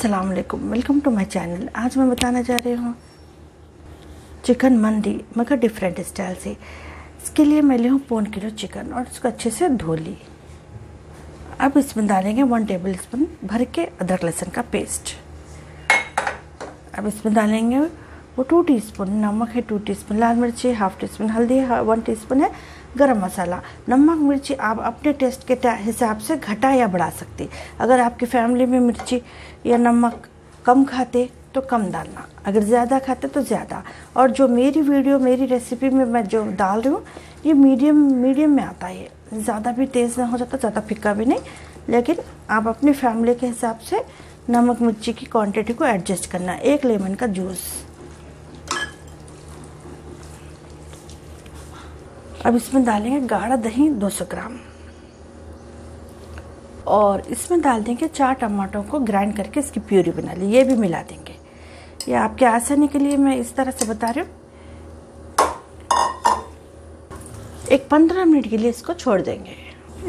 अस्सलाम वालेकुम to my channel आज मैं बताना जा रही हूँ चिकन मंदी मगर डिफरेंट स्टाइल से। इसके लिए मैं ली हूँ पौन किलो चिकन और इसको अच्छे से धो ली। अब इसमें डालेंगे वन टेबल स्पून भर के अदरक लहसुन का पेस्ट अब इसमें डालेंगे वो टू टीस्पून नमक है टू टीस्पून लाल मिर्ची हाफ़ टी स्पून हल्दी है वन टीस्पून है गरम मसाला, नमक, मिर्ची आप अपने टेस्ट के हिसाब से घटा या बढ़ा सकते। अगर आपकी फैमिली में मिर्ची या नमक कम खाते तो कम डालना। अगर ज़्यादा खाते तो ज़्यादा। और जो मेरी वीडियो मेरी रेसिपी में मैं जो डाल रही हूँ, ये मीडियम मीडियम में आता है। ज़्यादा भी तेज़ ना हो जाता, ज़्यादा फिक्का भी नहीं। लेकिन आप अपनी फैमिली के हिसाब से नमक, मिर्ची की क्वांटिटी को एडजस्ट करना। एक लेमन का जूस अब इसमें डालेंगे गाढ़ा दही 200 ग्राम। और इसमें डाल देंगे चार टमाटरों को ग्राइंड करके इसकी प्यूरी बना ली, ये भी मिला देंगे। ये आपके आसानी के लिए मैं इस तरह से बता रही हूँ। एक पंद्रह मिनट के लिए इसको छोड़ देंगे।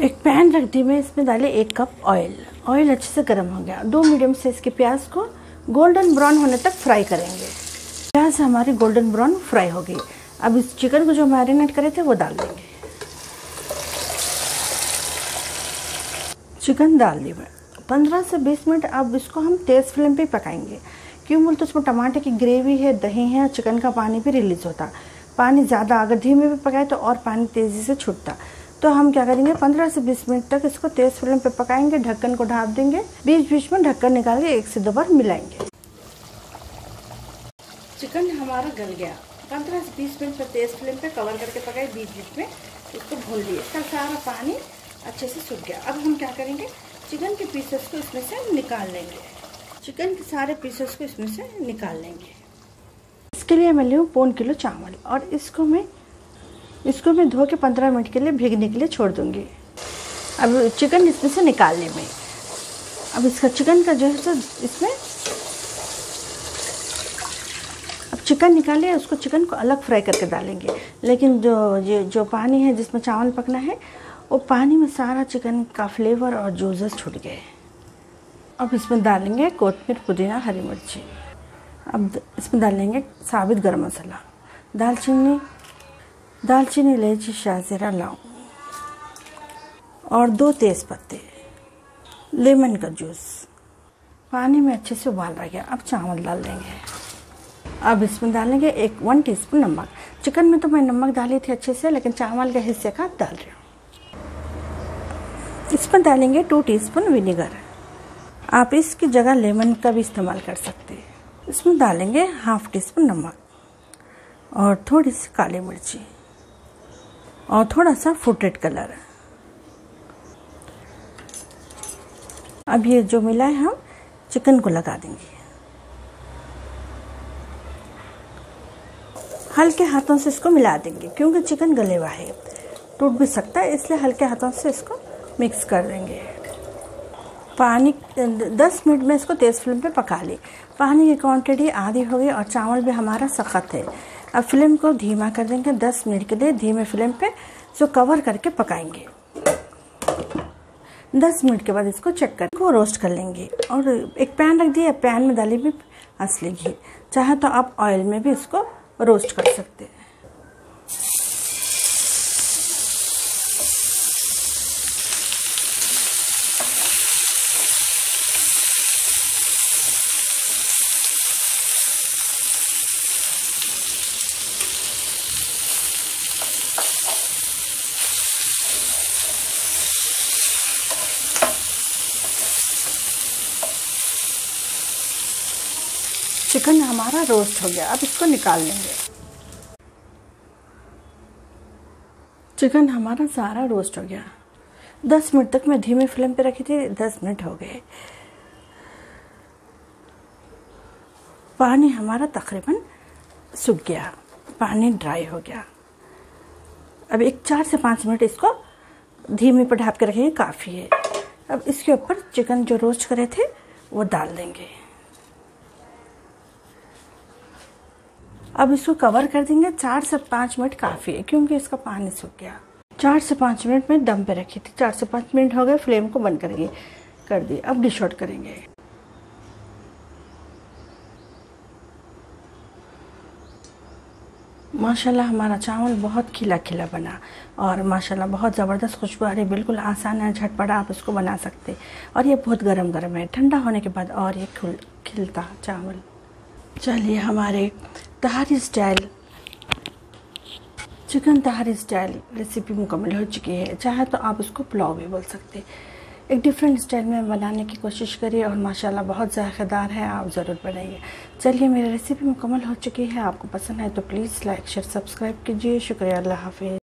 एक पैन रख दी मैं, इसमें डाले एक कप ऑयल। ऑयल अच्छे से गर्म हो गया। दो मीडियम साइज़ के प्याज को गोल्डन ब्राउन होने तक फ्राई करेंगे। प्याज हमारी गोल्डन ब्राउन फ्राई हो गई। अब इस चिकन को जो मैरिनेट करे थे, वो डाल देंगे। चिकन डाल दी मैं। पंद्रह से बीस मिनट अब इसको हम तेज़ फ्लेम पे पकाएँगे। क्यों? बोलते तो उसमें टमाटर की ग्रेवी है, दही है चिकन का पानी भी रिलीज़ होता। पानी ज़्यादा अगर धीमे पे पकाए तो और पानी तेज़ी से छूटता। तो हम क्या करेंगे? पंद्रह से बीस मिनट तक इसको तेज़ फ्लेम पे पकाएँगे, ढक्कन को ढाप देंगे। बीच बीच में ढक्कन निकाल के एक से दो बार मिलाएँगे। चिकन हमारा गल गया। पंद्रह से बीस मिनट पर तेज़ फ्लेम पे कवर करके पकाए, बीच बीच में इसको भून लिए इसका सारा पानी अच्छे से सूख गया। अब हम क्या करेंगे? चिकन के पीसेस को इसमें से निकाल लेंगे। चिकन के सारे पीसेस को इसमें से निकाल लेंगे। इसके लिए मैं लूँ पौन किलो चावल और इसको मैं इसको मैं धो के पंद्रह मिनट के लिए भीगने के लिए छोड़ दूँगी। अब चिकन इसमें से निकाल लें मैं। अब इसका चिकन का जो है सो इसमें चिकन निकाले, उसको चिकन को अलग फ्राई करके डालेंगे। लेकिन जो ये जो पानी है, जिसमें चावल पकना है, वो पानी में सारा चिकन का फ्लेवर और जूसेस छूट गए। अब इसमें डालेंगे कोतमीर पुदीना, हरी मिर्ची। अब इसमें डालेंगे साबित गर्म मसाला। दालचीनी दालचीनी इलायची, शाहजीरा, लौंग और दो तेज़ पत्ते लेमन का जूस। पानी में अच्छे से उबाल रह गया। अब चावल डाल देंगे। अब इसमें डालेंगे एक वन टीस्पून नमक। चिकन में तो मैं नमक डाली थी अच्छे से, लेकिन चावल के हिस्से का डाल रही हूँ। इसमें डालेंगे टू टीस्पून विनेगर आप इसकी जगह लेमन का भी इस्तेमाल कर सकते हैं। इसमें डालेंगे हाफ़ टी स्पून नमक और थोड़ी सी काली मिर्ची और थोड़ा सा फूटेड कलर अब ये जो मिला है हम, चिकन को लगा देंगे। हल्के हाथों से इसको मिला देंगे, क्योंकि चिकन गले हुआ है। टूट भी सकता है, इसलिए हल्के हाथों से इसको मिक्स कर देंगे। पानी 10 मिनट में इसको तेज़ फ्लेम पे पका ली। पानी की क्वांटिटी आधी हो गई और चावल भी हमारा सख्त है। अब फ्लेम को धीमा कर देंगे 10 मिनट के लिए धीमे फ्लेम पे इसको कवर करके पकाएँगे। 10 मिनट के बाद इसको चेक कर को रोस्ट कर लेंगे। और एक पैन रख दिया पैन में डाली भी असली घी। चाहे तो आप ऑयल में भी इसको रोस्ट कर सकते हैं। चिकन हमारा रोस्ट हो गया, अब इसको निकाल लेंगे। चिकन हमारा सारा रोस्ट हो गया। दस मिनट तक मैं धीमे फ्लेम पे रखी थी, दस मिनट हो गए। पानी हमारा तकरीबन सूख गया, पानी ड्राई हो गया। अब एक चार से पाँच मिनट इसको धीमे पर ढाप के रखेंगे, काफ़ी है। अब इसके ऊपर चिकन जो रोस्ट करे थे, वो डाल देंगे। अब इसको कवर कर देंगे। चार से पाँच मिनट काफ़ी है, क्योंकि इसका पानी सूख गया। चार से पाँच मिनट में दम पे रखी थी। चार से पाँच मिनट हो गए फ्लेम को बंद करेंगे, कर दिए। अब डिश आउट करेंगे। माशाल्लाह, हमारा चावल बहुत खिला खिला बना और माशाल्लाह, बहुत ज़बरदस्त खुशबू आ रही बिल्कुल आसान है, झटपटा आप इसको बना सकते। और ये बहुत गर्म गर्म है। ठंडा होने के बाद और ये खुल खिलता चावल। चलिए, हमारे tahari style chicken tahari style recipe मुकम्मल हो चुकी है। चाहे तो आप उसको पुलाव भी बोल सकते एक डिफरेंट स्टाइल में बनाने की कोशिश करिए और माशाल्लाह बहुत ज़ायकेदार है। आप ज़रूर बनाइए। चलिए, मेरी रेसिपी मुकम्मल हो चुकी है। आपको पसंद है तो प्लीज़ लाइक शेयर सब्सक्राइब कीजिए। शुक्रिया, अल्लाह हाफिज़।